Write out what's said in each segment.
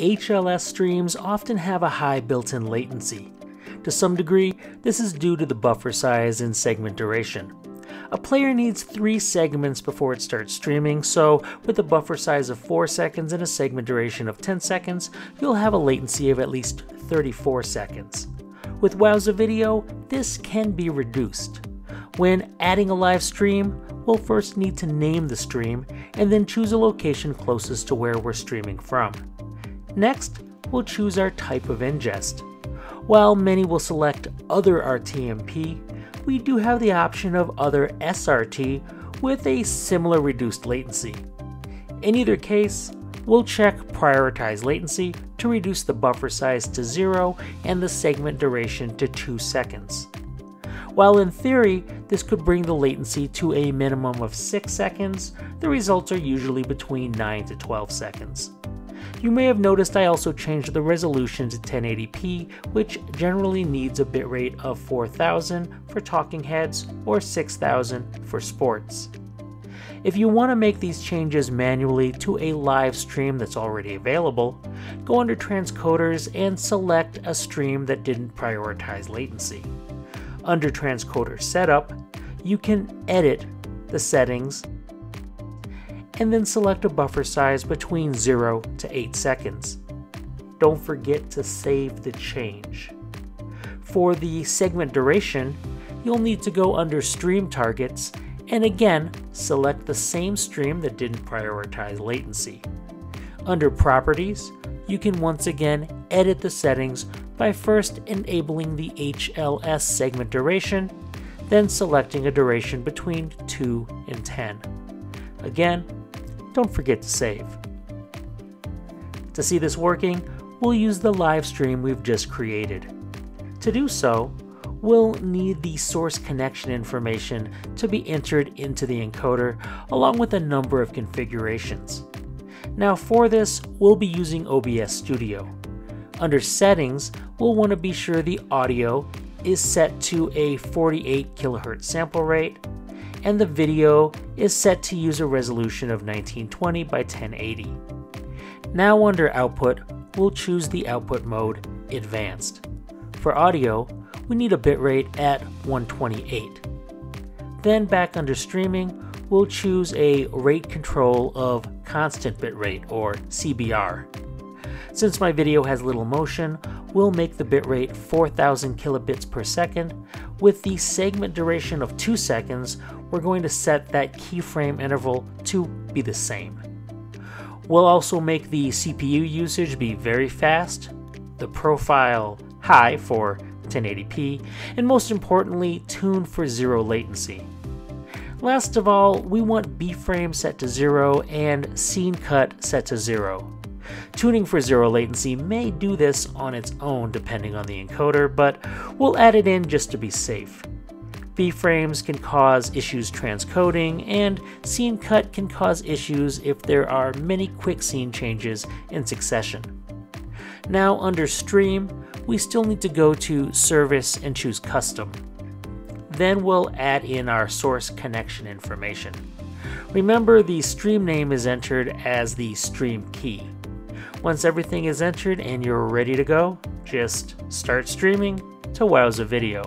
HLS streams often have a high built-in latency. To some degree, this is due to the buffer size and segment duration. A player needs 3 segments before it starts streaming, so with a buffer size of 4 seconds and a segment duration of 10 seconds, you'll have a latency of at least 34 seconds. With Wowza Video, this can be reduced. When adding a live stream, we'll first need to name the stream and then choose a location closest to where we're streaming from. Next, we'll choose our type of ingest. While many will select other RTMP, we do have the option of other SRT with a similar reduced latency. In either case, we'll check prioritize latency to reduce the buffer size to 0 and the segment duration to 2 seconds. While in theory, this could bring the latency to a minimum of 6 seconds, the results are usually between 9 to 12 seconds. You may have noticed I also changed the resolution to 1080p, which generally needs a bitrate of 4000 for talking heads or 6000 for sports. If you want to make these changes manually to a live stream that's already available, go under transcoders and select a stream that didn't prioritize latency. Under transcoder setup, you can edit the settings and then select a buffer size between 0 to 8 seconds. Don't forget to save the change. For the segment duration, you'll need to go under Stream Targets and again select the same stream that didn't prioritize latency. Under Properties, you can once again edit the settings by first enabling the HLS segment duration, then selecting a duration between 2 and 10. Again, don't forget to save. To see this working, we'll use the live stream we've just created. To do so, we'll need the source connection information to be entered into the encoder along with a number of configurations. Now for this, we'll be using OBS Studio. Under settings, we'll want to be sure the audio is set to a 48 kHz sample rate and the video is set to use a resolution of 1920 by 1080. Now under output, we'll choose the output mode Advanced. For audio, we need a bitrate at 128. Then back under streaming, we'll choose a rate control of constant bitrate or CBR. Since my video has little motion, we'll make the bitrate 4000 kilobits per second. With the segment duration of 2 seconds, we're going to set that keyframe interval to be the same. We'll also make the CPU usage be very fast, the profile high for 1080p, and most importantly, tune for zero latency. Last of all, we want B-frame set to 0 and scene cut set to 0. Tuning for zero latency may do this on its own depending on the encoder, but we'll add it in just to be safe. B-frames can cause issues transcoding, and scene cut can cause issues if there are many quick scene changes in succession. Now under Stream, we still need to go to Service and choose Custom. Then we'll add in our source connection information. Remember the stream name is entered as the stream key. Once everything is entered and you're ready to go, just start streaming to Wowza Video.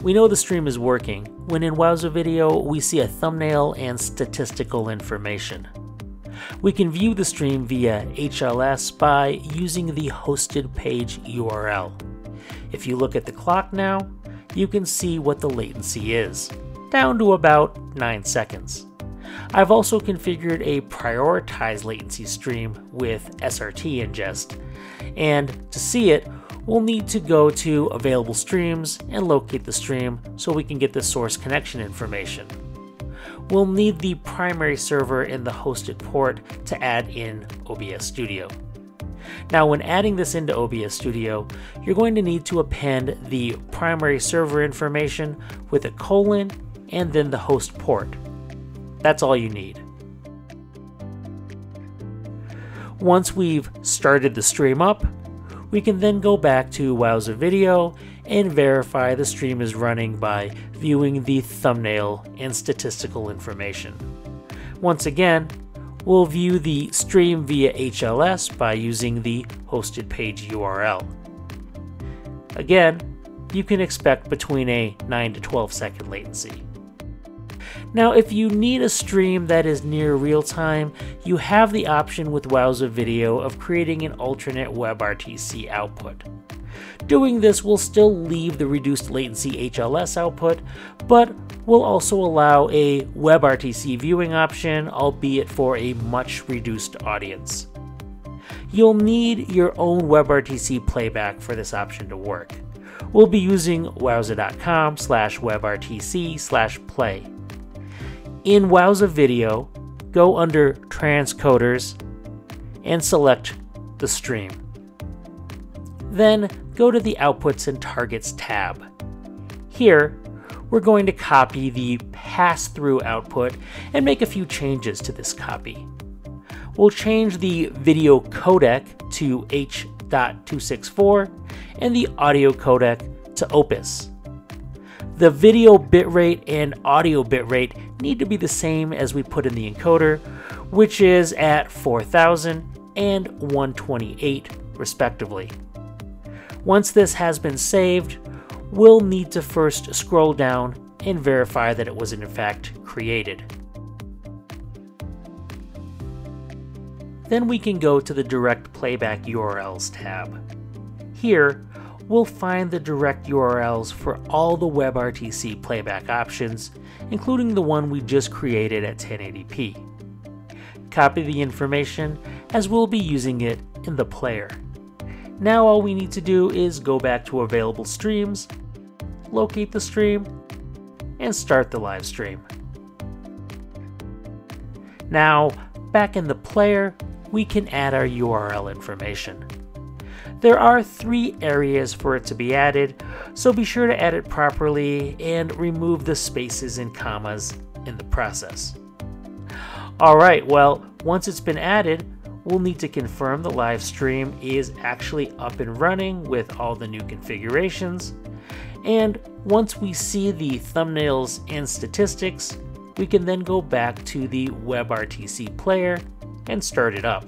We know the stream is working when in Wowza Video we see a thumbnail and statistical information. We can view the stream via HLS by using the hosted page URL. If you look at the clock now, you can see what the latency is, down to about 9 seconds. I've also configured a prioritized latency stream with SRT ingest, and to see it, we'll need to go to available streams and locate the stream so we can get the source connection information. We'll need the primary server in the hosted port to add in OBS Studio. Now when adding this into OBS Studio, you're going to need to append the primary server information with a colon and then the host port. That's all you need. Once we've started the stream up, we can then go back to Wowza Video and verify the stream is running by viewing the thumbnail and statistical information. Once again, We'll view the stream via HLS by using the hosted page URL. Again, you can expect between a 9 to 12 second latency. Now, if you need a stream that is near real time, you have the option with Wowza Video of creating an alternate WebRTC output. Doing this will still leave the reduced latency HLS output, but will also allow a WebRTC viewing option, albeit for a much reduced audience. You'll need your own WebRTC playback for this option to work. We'll be using wowza.com slash webrtc slash play. In Wowza Video, go under Transcoders and select the stream. Then go to the Outputs and Targets tab. Here, we're going to copy the pass-through output and make a few changes to this copy. We'll change the video codec to H.264 and the audio codec to Opus. The video bitrate and audio bitrate need to be the same as we put in the encoder, which is at 4000 and 128 respectively. Once this has been saved, we'll need to first scroll down and verify that it was in fact created. Then we can go to the Direct Playback URLs tab. Here, we'll find the direct URLs for all the WebRTC playback options, including the one we just created at 1080p. Copy the information as we'll be using it in the player. Now all we need to do is go back to available streams, locate the stream, and start the live stream. Now, back in the player, we can add our URL information. There are three areas for it to be added, so be sure to add it properly and remove the spaces and commas in the process. Alright, well, once it's been added, we'll need to confirm the live stream is actually up and running with all the new configurations. And once we see the thumbnails and statistics, we can then go back to the WebRTC player and start it up.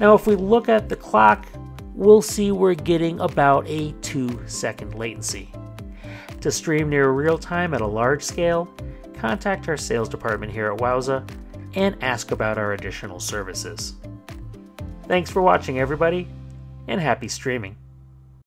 Now if we look at the clock, we'll see we're getting about a 2 second latency. To stream near real time at a large scale, contact our sales department here at Wowza and ask about our additional services. Thanks for watching everybody, and happy streaming.